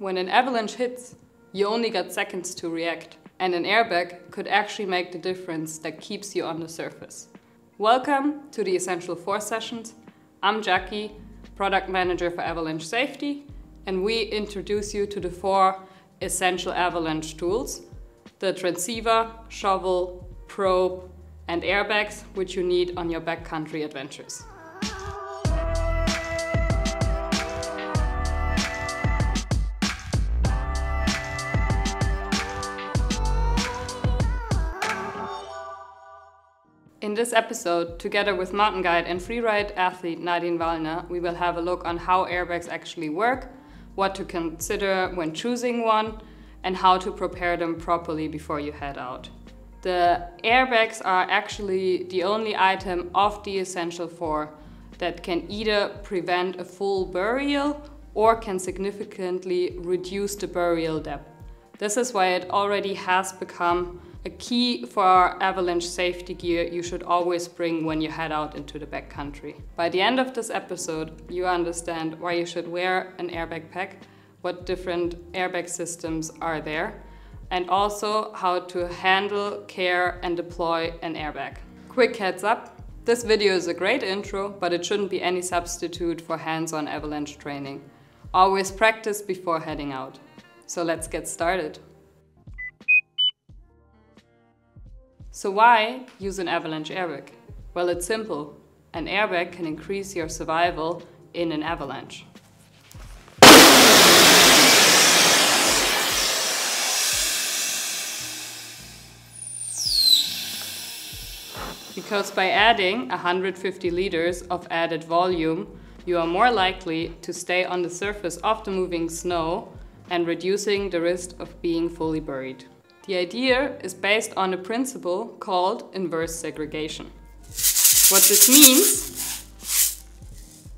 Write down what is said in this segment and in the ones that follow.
When an avalanche hits, you only got seconds to react, and an airbag could actually make the difference that keeps you on the surface. Welcome to the Essential 4 sessions. I'm Jackie, Product Manager for Avalanche Safety, and we introduce you to the four essential avalanche tools the transceiver, shovel, probe, and airbags, which you need on your backcountry adventures. In this episode, together with mountain guide and freeride athlete Nadine Wallner, we will have a look on how airbags actually work, what to consider when choosing one, and how to prepare them properly before you head out. The airbags are actually the only item of the Essential 4 that can either prevent a full burial or can significantly reduce the burial depth. This is why it already has become a key for avalanche safety gear you should always bring when you head out into the backcountry. By the end of this episode, you understand why you should wear an airbag pack, what different airbag systems are there, and also how to handle, care, and deploy an airbag. Quick heads up, this video is a great intro, but it shouldn't be any substitute for hands-on avalanche training. Always practice before heading out. So let's get started. So why use an avalanche airbag? Well, it's simple. An airbag can increase your survival in an avalanche. Because by adding 150 liters of added volume, you are more likely to stay on the surface of the moving snow and reducing the risk of being fully buried. The idea is based on a principle called inverse segregation. What this means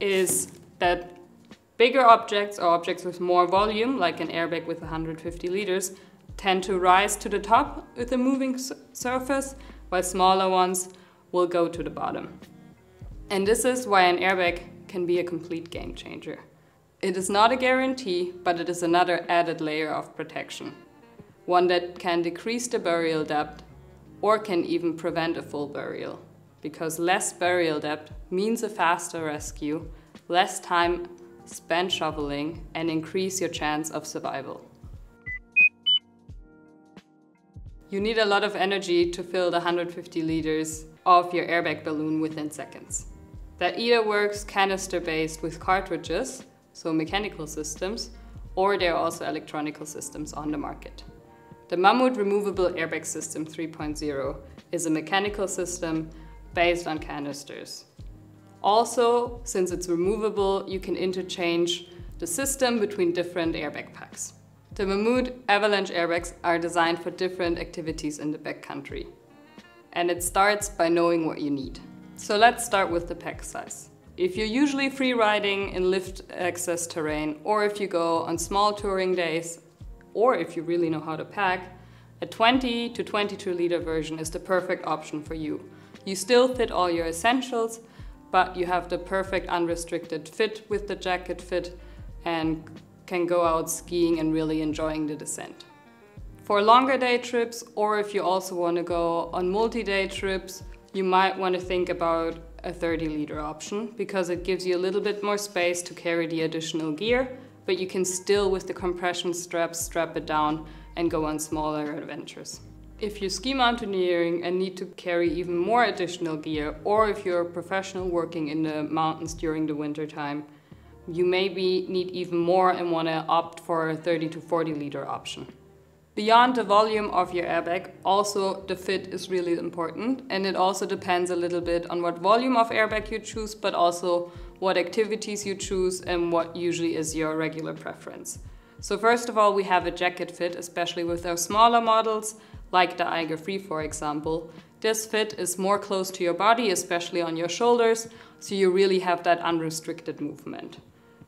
is that bigger objects or objects with more volume, like an airbag with 150 liters, tend to rise to the top with a moving surface, while smaller ones will go to the bottom. And this is why an airbag can be a complete game changer. It is not a guarantee, but it is another added layer of protection one that can decrease the burial depth or can even prevent a full burial. Because less burial depth means a faster rescue, less time spent shoveling, and increase your chance of survival. You need a lot of energy to fill the 150 liters of your airbag balloon within seconds. That either works canister based with cartridges, so mechanical systems, or there are also electronical systems on the market. The Mammut Removable Airbag System 3.0 is a mechanical system based on canisters. Also, since it's removable, you can interchange the system between different airbag packs. The Mammut avalanche airbags are designed for different activities in the backcountry. And it starts by knowing what you need. So let's start with the pack size. If you're usually free riding in lift access terrain, or if you go on small touring days or if you really know how to pack, a 20 to 22 liter version is the perfect option for you. You still fit all your essentials, but you have the perfect unrestricted fit with the jacket fit and can go out skiing and really enjoying the descent. For longer day trips, or if you also want to go on multi-day trips, you might want to think about a 30 liter option because it gives you a little bit more space to carry the additional gear but you can still, with the compression straps, strap it down and go on smaller adventures. If you're ski mountaineering and need to carry even more additional gear, or if you're a professional working in the mountains during the winter time, you maybe need even more and want to opt for a 30 to 40 liter option. Beyond the volume of your airbag, also the fit is really important and it also depends a little bit on what volume of airbag you choose, but also what activities you choose and what usually is your regular preference. So first of all, we have a jacket fit, especially with our smaller models, like the Eiger Free, for example. This fit is more close to your body, especially on your shoulders, so you really have that unrestricted movement.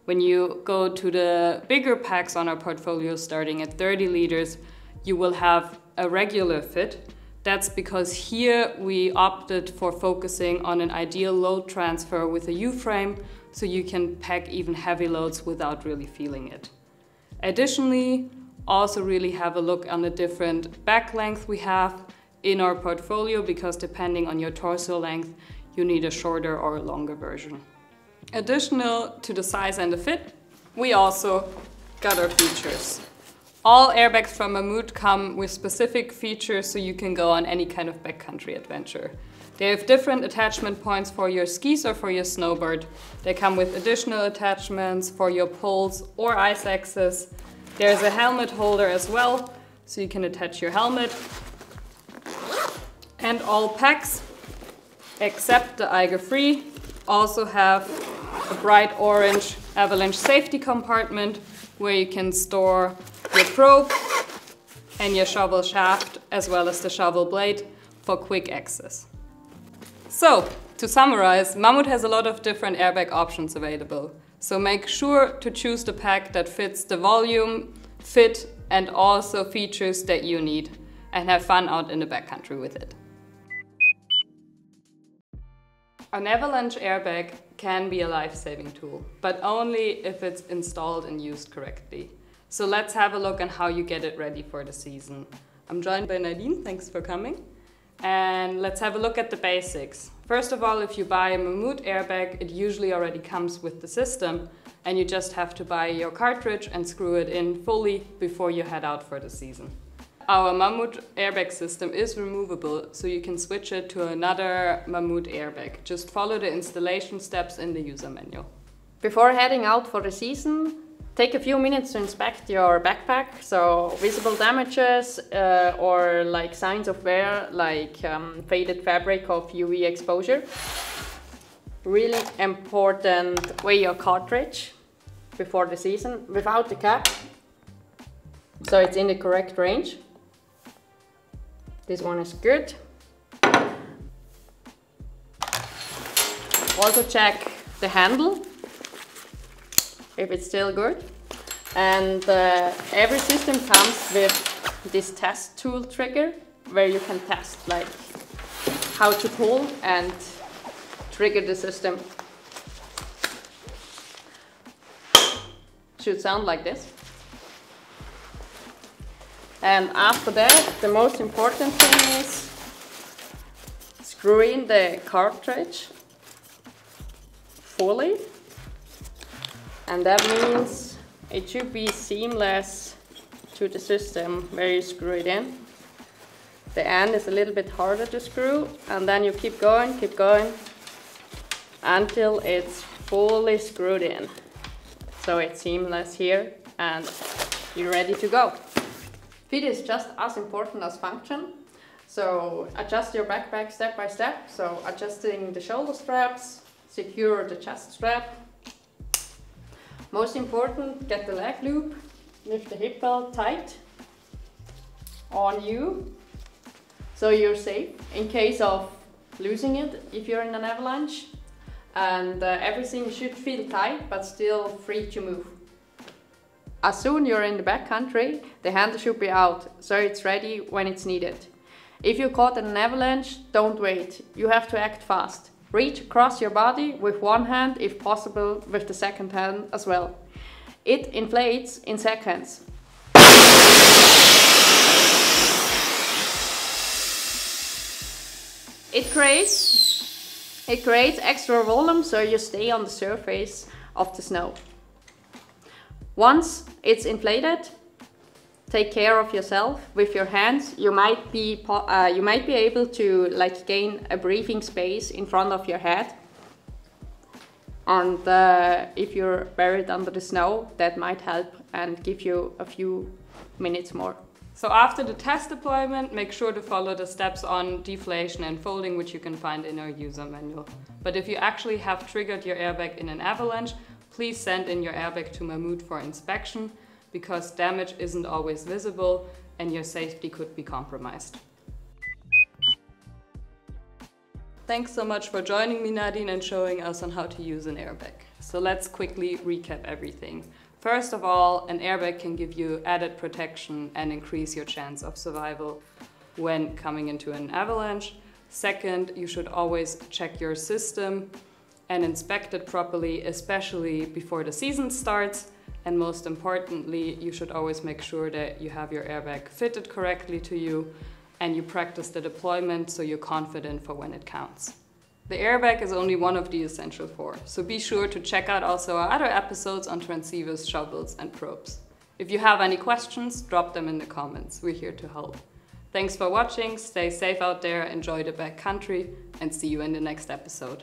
When you go to the bigger packs on our portfolio, starting at 30 liters, you will have a regular fit, that's because here we opted for focusing on an ideal load transfer with a U-frame so you can pack even heavy loads without really feeling it. Additionally, also really have a look on the different back length we have in our portfolio because depending on your torso length, you need a shorter or a longer version. Additional to the size and the fit, we also got our features. All airbags from Mammut come with specific features so you can go on any kind of backcountry adventure. They have different attachment points for your skis or for your snowboard. They come with additional attachments for your poles or ice axes. There's a helmet holder as well, so you can attach your helmet. And all packs, except the Eiger Free, also have a bright orange avalanche safety compartment where you can store your probe and your shovel shaft as well as the shovel blade for quick access. So, to summarize, Mammut has a lot of different airbag options available. So make sure to choose the pack that fits the volume, fit and also features that you need and have fun out in the backcountry with it. An avalanche airbag can be a life-saving tool, but only if it's installed and used correctly. So let's have a look on how you get it ready for the season. I'm joined by Nadine, thanks for coming. And let's have a look at the basics. First of all, if you buy a Mammut airbag, it usually already comes with the system and you just have to buy your cartridge and screw it in fully before you head out for the season. Our Mammut airbag system is removable, so you can switch it to another Mammut airbag. Just follow the installation steps in the user manual. Before heading out for the season, take a few minutes to inspect your backpack. So visible damages uh, or like signs of wear, like um, faded fabric of UV exposure. Really important, weigh your cartridge before the season without the cap. So it's in the correct range. This one is good. Also check the handle, if it's still good. And uh, every system comes with this test tool trigger, where you can test like how to pull and trigger the system. Should sound like this. And after that, the most important thing is screw in the cartridge fully. And that means it should be seamless to the system where you screw it in. The end is a little bit harder to screw and then you keep going, keep going until it's fully screwed in. So it's seamless here and you're ready to go. Fit is just as important as function. So adjust your backpack step by step. So adjusting the shoulder straps, secure the chest strap. Most important, get the leg loop, lift the hip belt tight on you. So you're safe in case of losing it if you're in an avalanche. And uh, everything should feel tight but still free to move. As soon you're in the backcountry, the handle should be out, so it's ready when it's needed. If you're caught in an avalanche, don't wait. You have to act fast. Reach across your body with one hand, if possible, with the second hand as well. It inflates in seconds. It creates, it creates extra volume so you stay on the surface of the snow. Once it's inflated, take care of yourself with your hands. You might be uh, you might be able to like gain a breathing space in front of your head. And uh, if you're buried under the snow, that might help and give you a few minutes more. So after the test deployment, make sure to follow the steps on deflation and folding, which you can find in our user manual. But if you actually have triggered your airbag in an avalanche, Please send in your airbag to Mammut for inspection because damage isn't always visible and your safety could be compromised. Thanks so much for joining me Nadine and showing us on how to use an airbag. So let's quickly recap everything. First of all, an airbag can give you added protection and increase your chance of survival when coming into an avalanche. Second, you should always check your system and inspect it properly, especially before the season starts. And most importantly, you should always make sure that you have your airbag fitted correctly to you and you practice the deployment so you're confident for when it counts. The airbag is only one of the essential four, so be sure to check out also our other episodes on transceivers, shovels, and probes. If you have any questions, drop them in the comments. We're here to help. Thanks for watching, stay safe out there, enjoy the backcountry, and see you in the next episode.